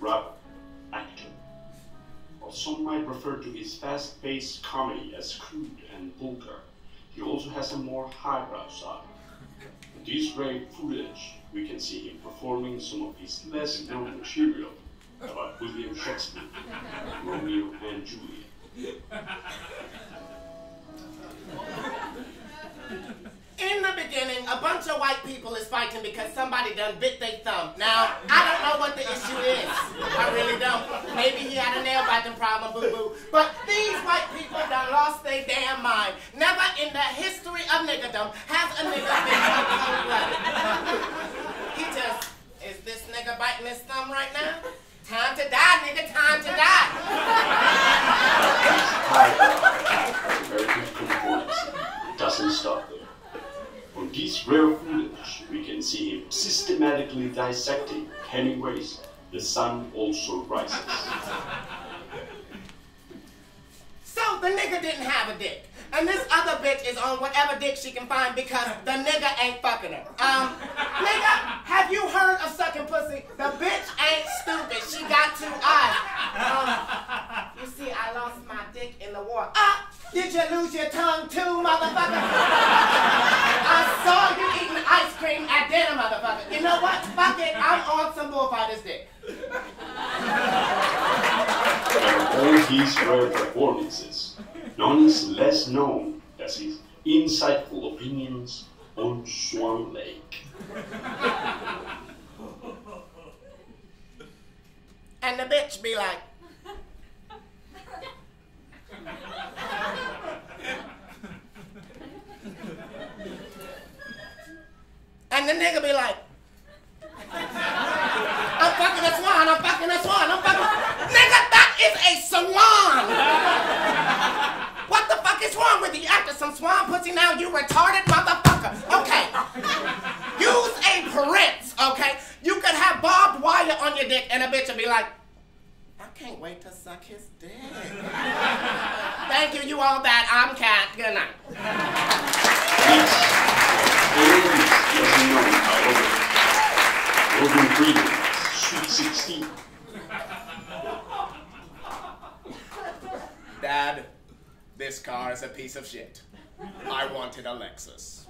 rap actor. While some might refer to his fast-paced comedy as crude and vulgar, he also has a more highbrow side. In this rare footage, we can see him performing some of his less known material about William Shakespeare, Romeo and Juliet. White people is fighting because somebody done bit their thumb. Now, I don't know what the issue is. I really don't. Maybe he had a nail biting problem, boo boo. But these white people done lost their damn mind. Never in the history of niggerdom has a nigga been so cold-blooded. He just, is this nigga biting his thumb right now? Time to die, nigga, time to die. highbrow American doesn't stop This rare footage, we can see him systematically dissecting Hemingway's The Sun Also Rises. So the nigga didn't have a dick. And this other bitch is on whatever dick she can find because the nigga ain't fucking her. Um, nigga, have you heard of sucking pussy? The bitch ain't stupid. She got two eyes. Um, you see, I lost my dick in the war. Ah, did you lose your tongue too, motherfucker? I saw you eating ice cream at dinner, motherfucker. You know what? Fuck it. I'm on some bullfighter's dick. And all these rare performances, none is less known as his insightful opinions on Swan Lake. And the bitch be like, nigga be like, I'm fucking a swan, I'm fucking a swan, I'm fucking. Nigga, that is a swan! What the fuck is wrong with you? After some swan pussy now, you retarded motherfucker. Okay. Use a prince, okay? You could have barbed wire on your dick and a bitch would be like, I can't wait to suck his dick. Thank you, you all bad. I'm Katt. Good night. Sweet 16 Dad, this car is a piece of shit. I wanted a Lexus.